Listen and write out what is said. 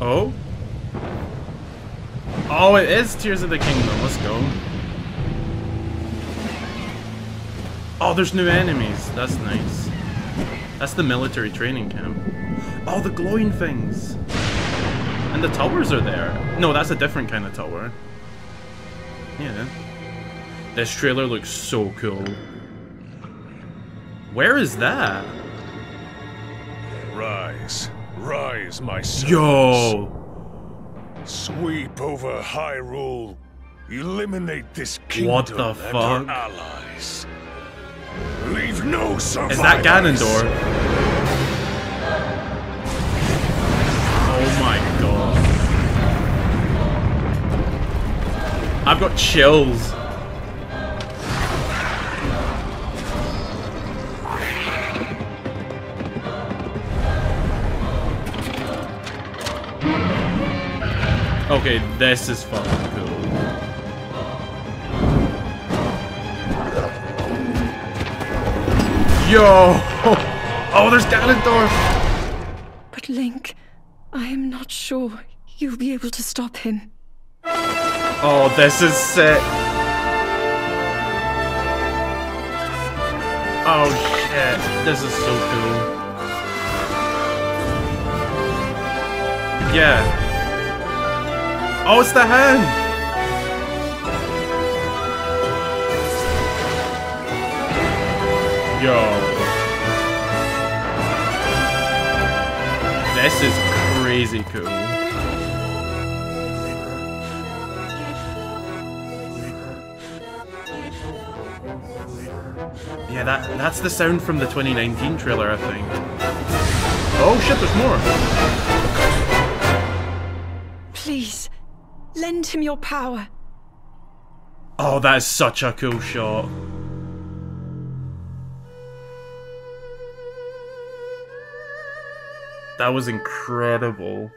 Oh? Oh, it is Tears of the Kingdom. Let's go. Oh, there's new enemies. That's nice. That's the military training camp. Oh, the glowing things. And the towers are there. No, that's a different kind of tower. Yeah. This trailer looks so cool. Where is that? Rise. Rise, my sons. Yo! Sweep over Hyrule. Eliminate this kingdom What the and fuck? her allies. Leave no survivors. Is that Ganondorf? Oh my god. I've got chills. Okay, this is fucking cool. Yo! Oh, there's Ganondorf! But Link, I am not sure you'll be able to stop him. Oh, this is sick. Oh shit, this is so cool. Yeah. Oh, it's the hand! Yo. This is crazy cool. Yeah, that that's the sound from the 2019 trailer, I think. Oh shit, there's more. Lend him your power. Oh, that is such a cool shot. That was incredible.